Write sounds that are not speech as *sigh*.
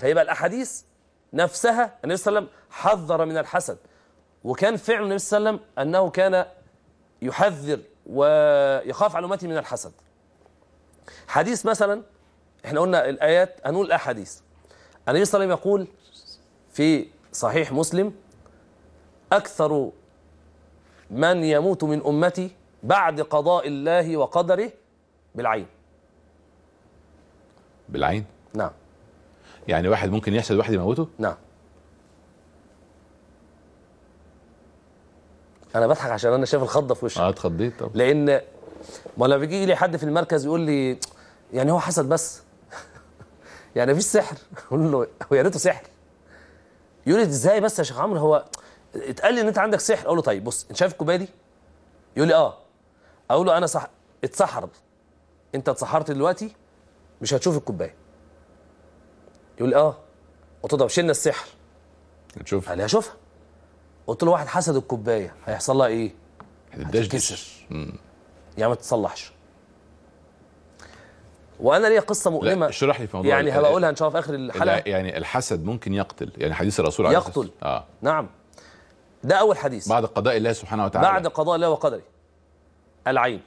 فيبقى الأحاديث نفسها النبي صلى الله عليه وسلم حذر من الحسد. وكان فعل النبي صلى الله عليه وسلم أنه كان يحذر ويخاف على أمته من الحسد. حديث مثلا إحنا قلنا الآيات هنقول الأحاديث. النبي صلى الله عليه وسلم يقول في صحيح مسلم أكثر من يموت من أمتي بعد قضاء الله وقدره بالعين. بالعين؟ نعم. يعني واحد ممكن يحسد واحد يموته؟ نعم. أنا بضحك عشان أنا شايف الخضة في وشي. آه اتخضيت طب لأن ما لما بيجي لي حد في المركز يقول لي يعني هو حسد بس. *laughs* يعني مفيش سحر. *laughs* أقول له هو يا ريته سحر. يقول لي إزاي بس يا شيخ عمرو؟ هو اتقال لي إن أنت عندك سحر. أقول له طيب بص أنت شايف الكوباية دي؟ يقول لي آه. أقول له أنا صح اتسحر أنت اتسحرت دلوقتي مش هتشوف الكوباية. يقول لي آه. قلت له طب شلنا السحر. نشوف قال لي هشوفها. قلت له واحد حسد الكوباية هيحصل لها إيه؟ هتدشدش يعني ما تتصلحش. وأنا ليا قصة مؤلمة. اشرح لي في موضوع يعني أقولها إن شاء الله في آخر الحلقة. يعني الحسد ممكن يقتل. يعني حديث الرسول عليه يقتل. آه. نعم. ده أول حديث. بعد قضاء الله سبحانه وتعالى. بعد قضاء الله وقدره. العين.